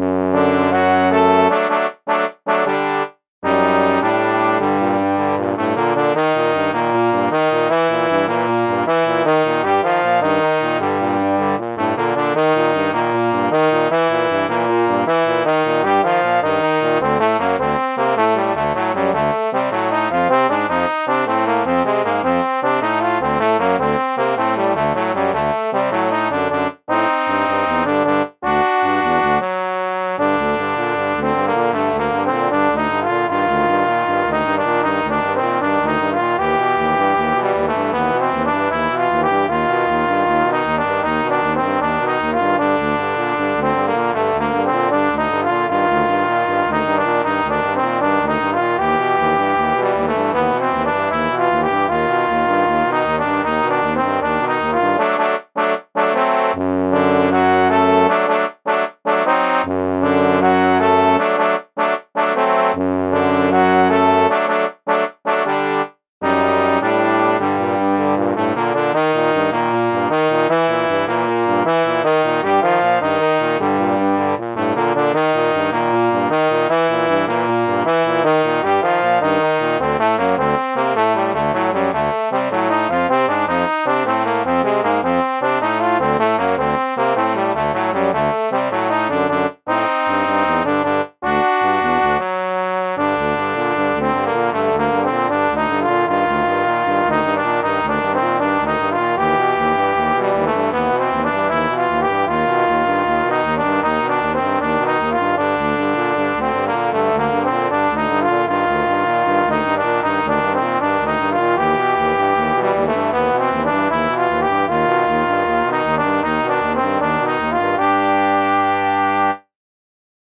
Música